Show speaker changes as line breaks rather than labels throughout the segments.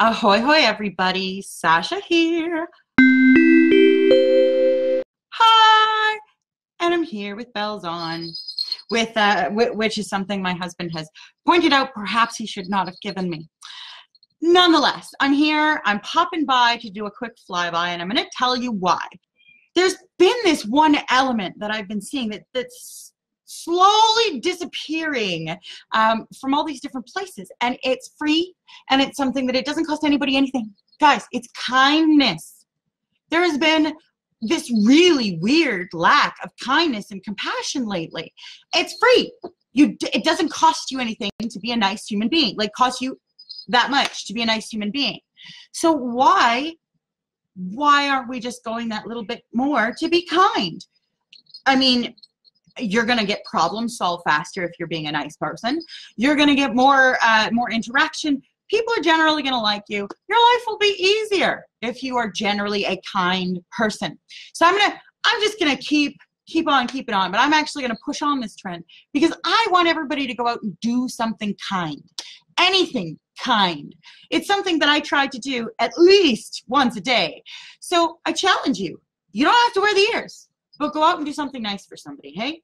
Ahoy, hoy, everybody. Sacha here. Hi. And I'm here with bells on, with uh, which is something my husband has pointed out perhaps he should not have given me. Nonetheless, I'm here. I'm popping by to do a quick flyby, and I'm going to tell you why. There's been this one element that I've been seeing that that's slowly disappearing um, from all these different places. And it's free and it's something that it doesn't cost anybody anything. Guys, it's kindness. There has been this really weird lack of kindness and compassion lately. It's free. You, it doesn't cost you anything to be a nice human being. Like cost you that much to be a nice human being. So why why aren't we just going that little bit more to be kind? I mean, you're going to get problem solved faster if you're being a nice person. You're going to get more uh, more interaction. People are generally going to like you. Your life will be easier if you are generally a kind person. So I'm gonna I'm just going to keep keep on keep it on, but I'm actually going to push on this trend because I want everybody to go out and do something kind. Anything kind. It's something that I try to do at least once a day. So I challenge you. You don't have to wear the ears, but go out and do something nice for somebody, hey?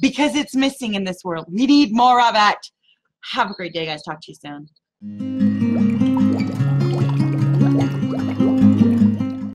Because it's missing in this world. We need more of it. Have a great day, guys. Talk to you soon.